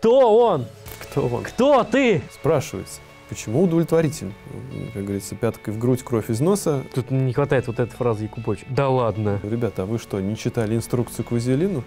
Кто он? Кто он? Кто ты? Спрашивается. Почему удовлетворитель? Как говорится, пяткой в грудь, кровь из носа. Тут не хватает вот этой фразы Якубович. Да ладно. Ребята, а вы что, не читали инструкцию к вазелину?